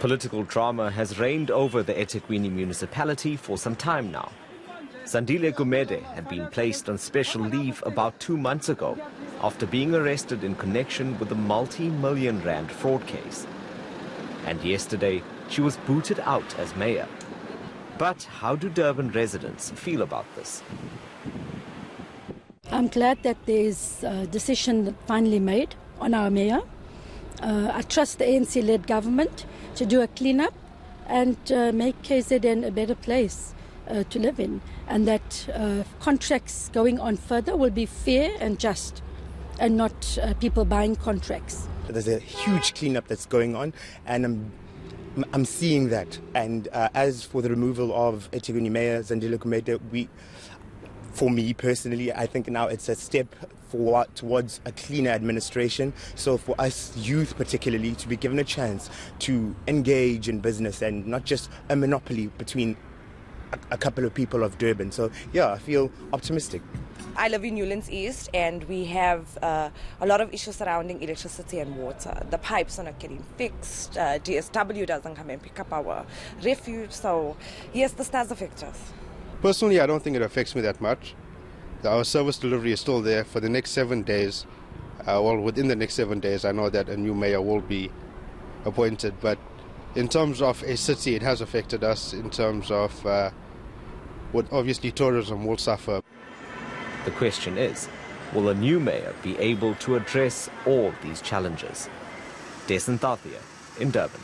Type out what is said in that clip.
Political drama has reigned over the eThekwini municipality for some time now. Zandile Gumede had been placed on special leave about two months ago after being arrested in connection with a multi-million rand fraud case. And yesterday, she was booted out as mayor. But how do Durban residents feel about this? I'm glad that there's a decision finally made on our mayor. Uh, I trust the ANC led government to do a clean-up and uh, make KZN a better place uh, to live in, and that uh, contracts going on further will be fair and just, and not uh, people buying contracts. There's a huge cleanup that's going on, and I'm I'm seeing that. And uh, as for the removal of eThekwini Mayor Zandile Gumede, we, for me personally, I think now it's a step towards a cleaner administration. So for us youth particularly to be given a chance to engage in business and not just a monopoly between a, a couple of people of Durban. So yeah, I feel optimistic. I live in Newlands East and we have uh, a lot of issues surrounding electricity and water. The pipes are not getting fixed. Uh, DSW doesn't come and pick up our refuge. So, yes, the stars affect us. Personally, I don't think it affects me that much. Our service delivery is still there for the next seven days. Uh, well, within the next seven days, I know that a new mayor will be appointed. But in terms of a city, it has affected us in terms of uh, what obviously tourism will suffer. The question is, will a new mayor be able to address all these challenges? Dasen Thathiah in Durban.